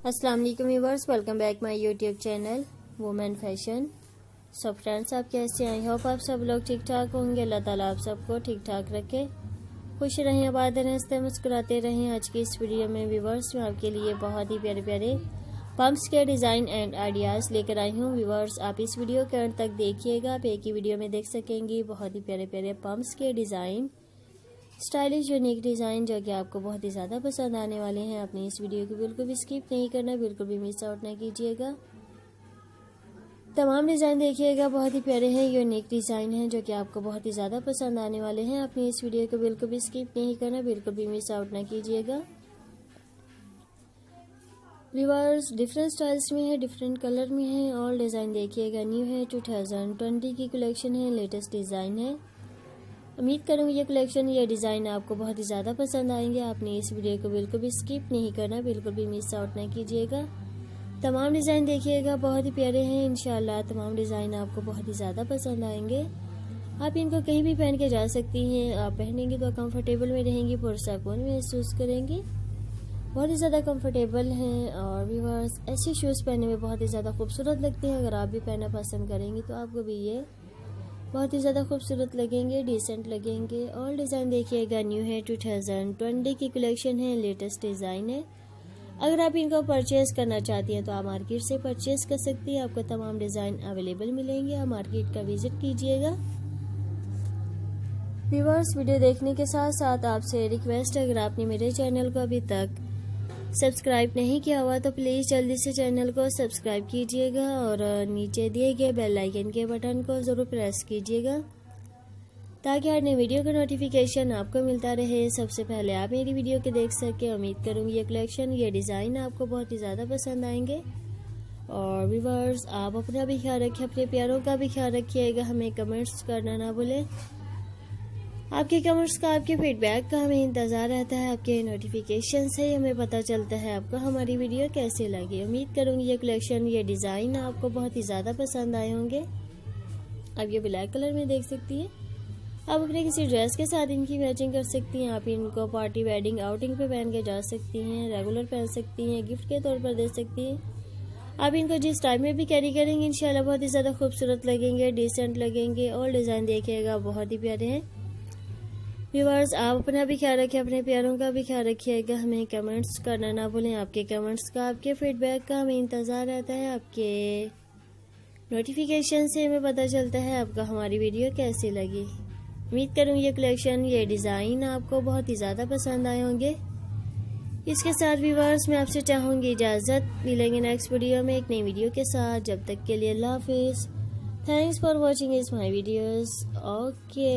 अस्सलाम वालेकुम viewers welcome back my YouTube channel, women fashion. सब फ्रेंड्स, आप कैसे आई होप आप सब लोग ठीक ठाक होंगे। अल्लाह ताला आप सबको ठीक ठाक रखे। खुश रहें, आबाद रहते मुस्कुराते रहें। आज की इस वीडियो में व्यूवर्स मैं आपके लिए बहुत ही प्यारे प्यारे पम्प्स के डिज़ाइन एंड आइडियाज़ लेकर आई हूँ। व्यूवर्स आप इस वीडियो के अंत तक देखिएगा। आप एक ही वीडियो में देख सकेंगी। बहुत ही प्यारे प्यारे पम्प्स के डिज़ाइन स्टाइलिश यूनिक डिज़ाइन जो कि आपको बहुत ही ज़्यादा पसंद आने वाले हैं अपनी इस वीडियो को बिल्कुल भी स्किप नहीं करना, बिल्कुल भी मिस आउट ना कीजिएगा। तमाम डिज़ाइन देखिएगा, बहुत ही प्यारे हैं यूनिक डिज़ाइन हैं जो कि आपको बहुत ही ज़्यादा पसंद आने वाले हैं। अपनी इस वीडियो को बिल्कुल भी स्किप नहीं करना, बिल्कुल भी मिस आउट ना कीजिएगा। रिवर्स डिफरेंट स्टाइल्स में है डिफरेंट कलर में है। और डिज़ाइन देखिएगा न्यू है टू की कलेक्शन है लेटेस्ट डिज़ाइन है। उम्मीद करूँगी ये कलेक्शन ये डिज़ाइन आपको बहुत ही ज़्यादा पसंद आएँगे। आपने इस वीडियो को बिल्कुल भी स्किप नहीं करना, बिल्कुल भी मिस आउट नहीं कीजिएगा। तमाम डिज़ाइन देखिएगा, बहुत ही प्यारे हैं इनशाला तमाम डिज़ाइन आपको बहुत ही ज़्यादा पसंद आएँगे। आप इनको कहीं भी पहन के जा सकती हैं, आप पहनेंगे तो कंफर्टेबल में रहेंगी पुरसकून महसूस करेंगी। बहुत ही ज़्यादा कंफर्टेबल हैं और व्यूवर्स ऐसे शूज़ पहनने में बहुत ही ज़्यादा खूबसूरत लगते हैं। अगर आप भी पहनना पसंद करेंगी तो आपको भी ये बहुत ही ज़्यादा खूबसूरत लगेंगे डिसेंट लगेंगे। और डिज़ाइन देखिएगा न्यू है टू थाउज़ेंड ट्वेंटी की कलेक्शन है लेटेस्ट डिज़ाइन है। अगर आप इनको परचेज़ करना चाहती हैं तो आप मार्केट से परचेज़ कर सकती हैं। आपको तमाम डिज़ाइन अवेलेबल मिलेंगे। आप मार्केट का विज़िट कीजिएगा। व्यूवर्स वीडियो देखने के साथ साथ आपसे रिक्वेस्ट है, अगर आपने मेरे चैनल को अभी तक सब्सक्राइब नहीं किया हुआ तो प्लीज़ जल्दी से चैनल को सब्सक्राइब कीजिएगा और नीचे दिए गए बेल आइकन के बटन को ज़रूर प्रेस कीजिएगा ताकि हर नई वीडियो का नोटिफिकेशन आपको मिलता रहे। सबसे पहले आप मेरी वीडियो के देख सके। उम्मीद करूँगी ये कलेक्शन ये डिज़ाइन आपको बहुत ही ज़्यादा पसंद आएँगे। और व्यूवर्स आप अपना भी ख्याल रखें, अपने प्यारों का भी ख्याल रखिएगा। हमें कमेंट्स करना ना भूलें। आपके कमेंट्स का, आपके फीडबैक का हमें इंतज़ार रहता है, आपके नोटिफिकेशन से हमें पता चलता है आपको हमारी वीडियो कैसे लगी। उम्मीद करूँगी ये कलेक्शन ये डिज़ाइन आपको बहुत ही ज़्यादा पसंद आए होंगे। आप ये ब्लैक कलर में देख सकती हैं। आप अपने किसी ड्रेस के साथ इनकी मैचिंग कर सकती हैं। आप इनको पार्टी वेडिंग आउटिंग पे पहन के जा सकती हैं रेगुलर पहन सकती हैं गिफ्ट के तौर पर दे सकती हैं। आप इनको जिस टाइम में भी कैरी करेंगे, इंशाल्लाह बहुत ही ज़्यादा खूबसूरत लगेंगे डिसेंट लगेंगे और डिज़ाइन देखिएगा बहुत ही प्यारे हैं। व्यूवर्स आप अपना भी ख्याल रखें, अपने प्यारों का भी ख्याल रखिएगा हमें कमेंट्स करना ना भूलें, आपके कमेंट्स का, आपके फीडबैक का हमें इंतज़ार रहता है आपके नोटिफिकेशन से हमें पता चलता है आपका हमारी वीडियो कैसी लगी। उम्मीद करूँ ये कलेक्शन ये डिज़ाइन आपको बहुत ही ज़्यादा पसंद आए होंगे। इसके साथ व्यूवर्स मैं आपसे चाहूँगी इजाज़त। मिलेंगे नेक्स्ट वीडियो में एक नई वीडियो के साथ। जब तक के लिए अल्लाह हाफिज़। Thanks for watching is my videos okay